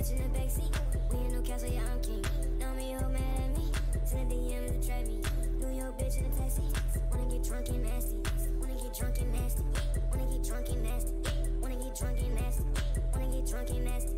bitch in the backseat. We in no castle, yeah, I'm king. Know me, oh, you mad at me. Send a DM to trap me. New York bitch in a taxi. Wanna get drunk and nasty. Wanna get drunk and nasty. Wanna get drunk and nasty. Wanna get drunk and nasty. Wanna get drunk and nasty.